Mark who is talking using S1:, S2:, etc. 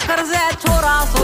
S1: तेरा यार ना